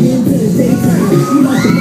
me into the